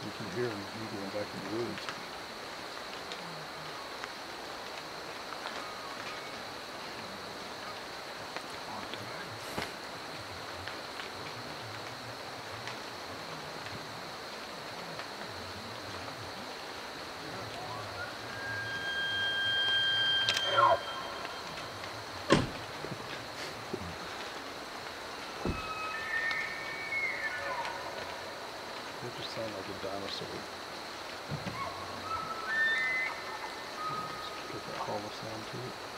You can hear them, going back in the woods. They just sound like a dinosaur. Let's Get that hollow sound to it.